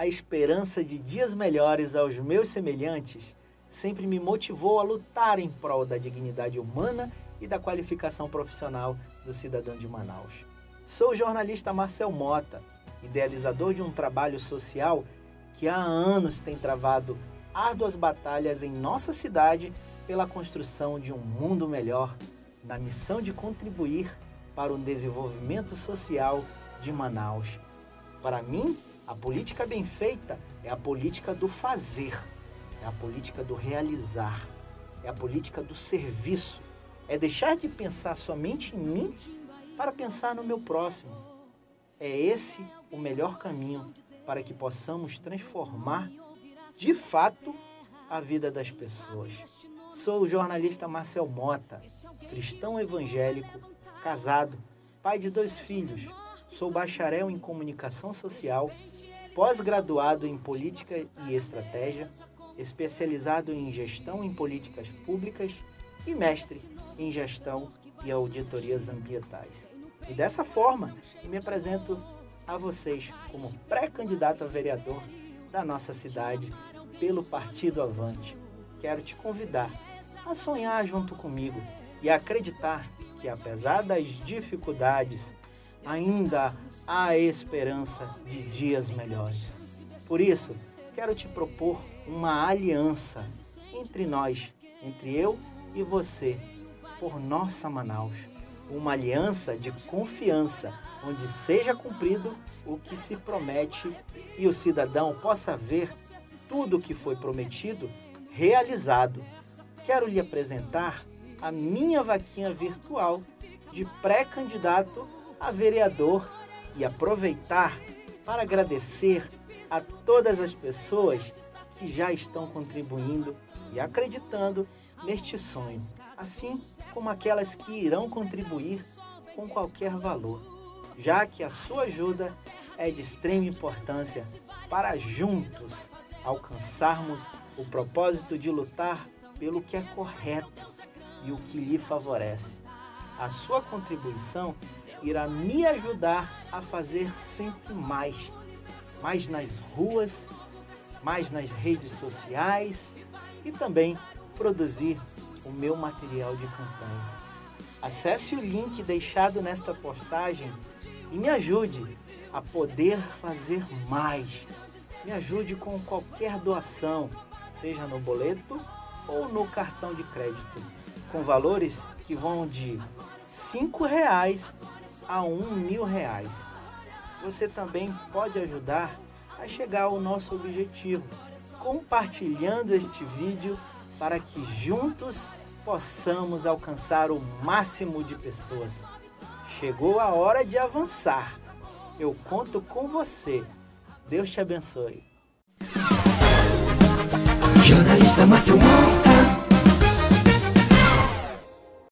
a esperança de dias melhores aos meus semelhantes sempre me motivou a lutar em prol da dignidade humana e da qualificação profissional do cidadão de Manaus. Sou o jornalista Marcel Mota, idealizador de um trabalho social que há anos tem travado árduas batalhas em nossa cidade pela construção de um mundo melhor, na missão de contribuir para o desenvolvimento social de Manaus. Para mim, a política bem feita é a política do fazer, é a política do realizar, é a política do serviço, é deixar de pensar somente em mim para pensar no meu próximo. É esse o melhor caminho para que possamos transformar de fato a vida das pessoas. Sou o jornalista Marcel Mota, cristão evangélico, casado, pai de dois filhos. Sou bacharel em comunicação social, pós-graduado em política e estratégia, especializado em gestão em políticas públicas e mestre em gestão e auditorias ambientais. E dessa forma, me apresento a vocês como pré-candidato a vereador da nossa cidade pelo Partido Avante. Quero te convidar a sonhar junto comigo e acreditar que, apesar das dificuldades, ainda há esperança de dias melhores. Por isso, quero te propor uma aliança entre nós, entre eu e você, por nossa Manaus. Uma aliança de confiança, onde seja cumprido o que se promete e o cidadão possa ver tudo o que foi prometido realizado. Quero lhe apresentar a minha vaquinha virtual de pré-candidato a vereador e aproveitar para agradecer a todas as pessoas que já estão contribuindo e acreditando neste sonho, assim como aquelas que irão contribuir com qualquer valor, já que a sua ajuda é de extrema importância para juntos alcançarmos o propósito de lutar pelo que é correto e o que lhe favorece. A sua contribuição irá me ajudar a fazer sempre mais, mais nas ruas, mais nas redes sociais e também produzir o meu material de campanha. Acesse o link deixado nesta postagem e me ajude a poder fazer mais me ajude com qualquer doação, seja no boleto ou no cartão de crédito, com valores que vão de cinco reais a um mil reais. Você também pode ajudar a chegar ao nosso objetivo, compartilhando este vídeo para que juntos possamos alcançar o máximo de pessoas. Chegou a hora de avançar. Eu conto com você. Deus te abençoe. Jornalista Márcio Mota